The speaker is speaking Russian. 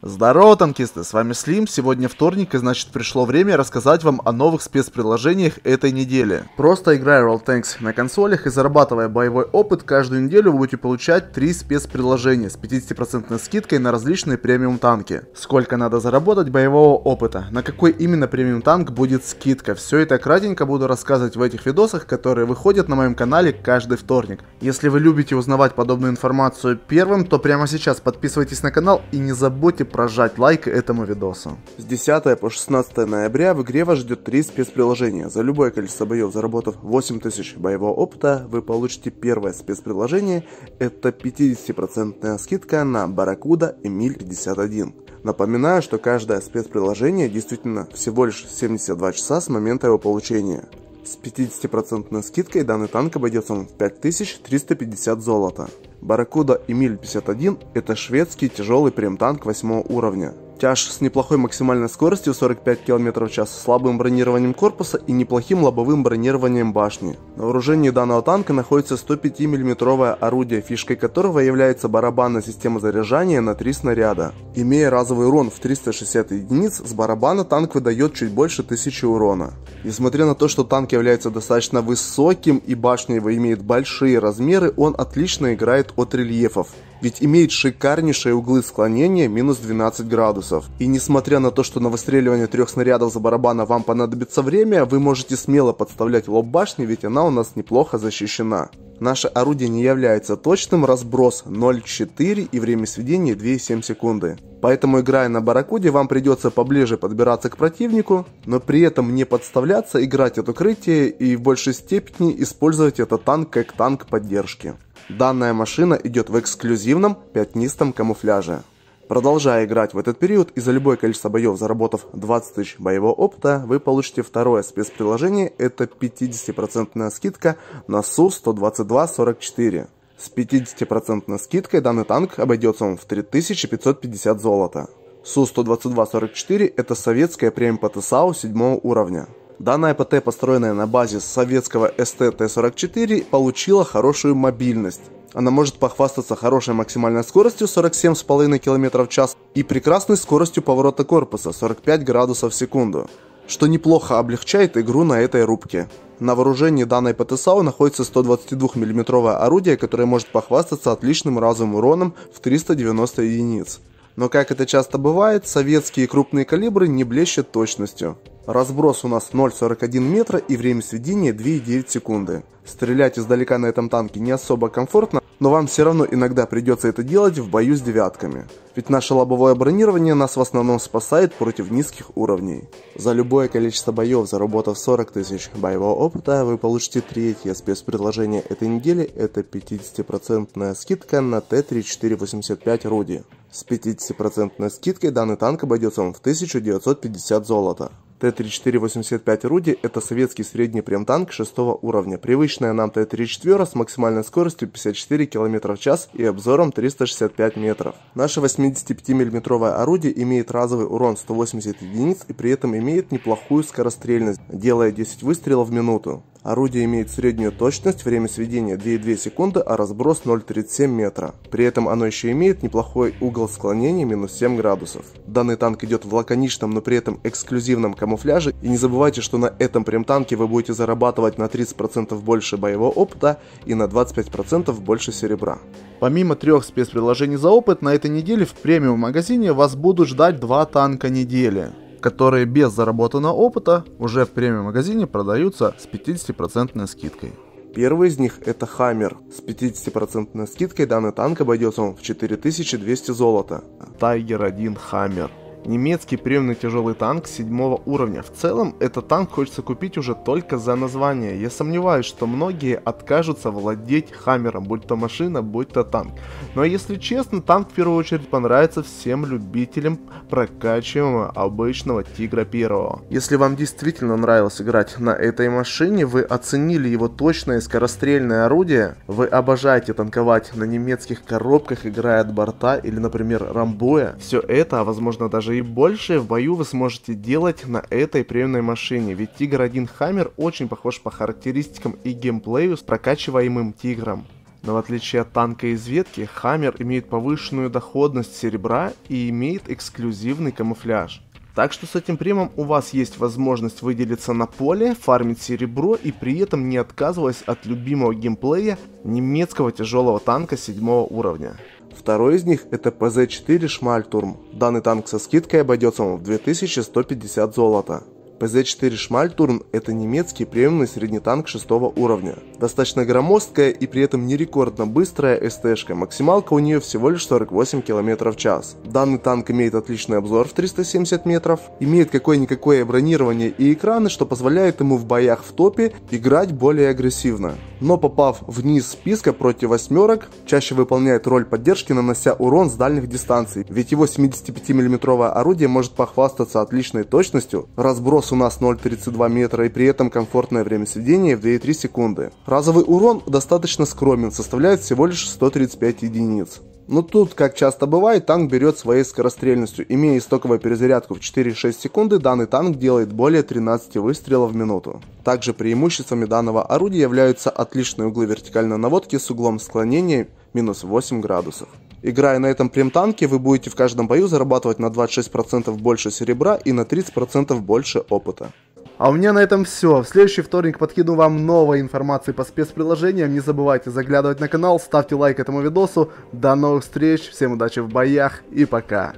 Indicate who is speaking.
Speaker 1: Здорово, танкисты, с вами Слим, сегодня вторник, и значит пришло время рассказать вам о новых спецприложениях этой недели. Просто играя Roll Tanks на консолях и зарабатывая боевой опыт, каждую неделю вы будете получать 3 спецприложения с 50% скидкой на различные премиум танки. Сколько надо заработать боевого опыта, на какой именно премиум танк будет скидка, все это кратенько буду рассказывать в этих видосах, которые выходят на моем канале каждый вторник. Если вы любите узнавать подобную информацию первым, то прямо сейчас подписывайтесь на канал и не забудьте прожать лайк этому видосу. С 10 по 16 ноября в игре вас ждет 3 спецприложения. За любое количество боев, заработав 8000 боевого опыта, вы получите первое спецприложение. Это 50% скидка на Барракуда Эмиль 51. Напоминаю, что каждое спецприложение действительно всего лишь 72 часа с момента его получения. С 50% скидкой данный танк обойдется вам в 5350 золота. Барракуда Эмиль 51 – это шведский тяжелый прем-танк 8 уровня. Тяж с неплохой максимальной скоростью 45 км в час, слабым бронированием корпуса и неплохим лобовым бронированием башни. На вооружении данного танка находится 105 мм орудие, фишкой которого является барабанная система заряжания на 3 снаряда. Имея разовый урон в 360 единиц, с барабана танк выдает чуть больше 1000 урона. Несмотря на то, что танк является достаточно высоким и башня его имеет большие размеры, он отлично играет от рельефов ведь имеет шикарнейшие углы склонения минус 12 градусов. И несмотря на то, что на выстреливание трех снарядов за барабана вам понадобится время, вы можете смело подставлять лоб башни, ведь она у нас неплохо защищена. Наше орудие не является точным, разброс 0,4 и время сведения 2,7 секунды. Поэтому играя на Барракуде вам придется поближе подбираться к противнику, но при этом не подставляться, играть от укрытия и в большей степени использовать этот танк как танк поддержки. Данная машина идет в эксклюзивном пятнистом камуфляже. Продолжая играть в этот период и за любое количество боев заработав 20 тысяч боевого опыта, вы получите второе спецприложение, это 50% скидка на Су-122-44. С 50% скидкой данный танк обойдется вам в 3550 золота. Су-122-44 это советская премия ПТСАУ 7 уровня. Данная ПТ, построенная на базе советского СТ-Т-44, получила хорошую мобильность. Она может похвастаться хорошей максимальной скоростью 47,5 км в час и прекрасной скоростью поворота корпуса 45 градусов в секунду, что неплохо облегчает игру на этой рубке. На вооружении данной ПТСАУ находится 122 мм орудие, которое может похвастаться отличным разовым уроном в 390 единиц. Но как это часто бывает, советские крупные калибры не блещут точностью. Разброс у нас 0,41 метра и время сведения 2,9 секунды. Стрелять издалека на этом танке не особо комфортно, но вам все равно иногда придется это делать в бою с девятками. Ведь наше лобовое бронирование нас в основном спасает против низких уровней. За любое количество боев, заработав 40 тысяч боевого опыта, вы получите третье спецпредложение этой недели, это 50% скидка на Т-3485 Руди. С 50% скидкой данный танк обойдется вам в 1950 золота. Т-3485 Руди – это советский средний прем-танк 6 уровня. Привычная нам Т-34 с максимальной скоростью 54 км в час и обзором 365 метров. Наше 85 миллиметровое орудие имеет разовый урон 180 единиц и при этом имеет неплохую скорострельность, делая 10 выстрелов в минуту. Орудие имеет среднюю точность, время сведения 2,2 секунды, а разброс 0,37 метра. При этом оно еще имеет неплохой угол склонения минус 7 градусов. Данный танк идет в лаконичном, но при этом эксклюзивном камуфляже. И не забывайте, что на этом прем-танке вы будете зарабатывать на 30% больше боевого опыта и на 25% больше серебра. Помимо трех спецприложений за опыт, на этой неделе в премиум магазине вас будут ждать два танка недели которые без заработанного опыта уже в премиум магазине продаются с 50% скидкой. Первый из них это Хаммер. С 50% скидкой данный танк обойдется вам в 4200 золота. Тайгер 1 Хаммер. Немецкий премный тяжелый танк седьмого уровня. В целом, этот танк хочется купить уже только за название. Я сомневаюсь, что многие откажутся владеть Хаммером, будь то машина, будь то танк. Но если честно, танк в первую очередь понравится всем любителям прокачиваемого обычного Тигра первого. Если вам действительно нравилось играть на этой машине, вы оценили его точное скорострельное орудие, вы обожаете танковать на немецких коробках, играя от борта или, например, рамбоя, все это, а возможно даже и больше в бою вы сможете делать на этой премиумной машине, ведь Тигр 1 Хаммер очень похож по характеристикам и геймплею с прокачиваемым Тигром. Но в отличие от танка из ветки, Хаммер имеет повышенную доходность серебра и имеет эксклюзивный камуфляж. Так что с этим примом у вас есть возможность выделиться на поле, фармить серебро и при этом не отказываясь от любимого геймплея немецкого тяжелого танка седьмого уровня. Второй из них это ПЗ-4 Шмальтурм. Данный танк со скидкой обойдется вам в 2150 золота. ПЗ-4 Шмальтурн – это немецкий премиумный средний танк 6 уровня. Достаточно громоздкая и при этом не рекордно быстрая СТ-шка, максималка у нее всего лишь 48 км в час. Данный танк имеет отличный обзор в 370 метров, имеет какое-никакое бронирование и экраны, что позволяет ему в боях в топе играть более агрессивно. Но попав вниз списка против восьмерок, чаще выполняет роль поддержки, нанося урон с дальних дистанций, ведь его 75 мм орудие может похвастаться отличной точностью, разброс у нас 0,32 метра и при этом комфортное время сведения в 2,3 секунды. Разовый урон достаточно скромен, составляет всего лишь 135 единиц. Но тут, как часто бывает, танк берет своей скорострельностью. Имея истоковую перезарядку в 4-6 секунды, данный танк делает более 13 выстрелов в минуту. Также преимуществами данного орудия являются отличные углы вертикальной наводки с углом склонения минус 8 градусов. Играя на этом прем-танке, вы будете в каждом бою зарабатывать на 26% больше серебра и на 30% больше опыта. А у меня на этом все. В следующий вторник подкину вам новой информации по спецприложениям. Не забывайте заглядывать на канал, ставьте лайк этому видосу. До новых встреч, всем удачи в боях и пока.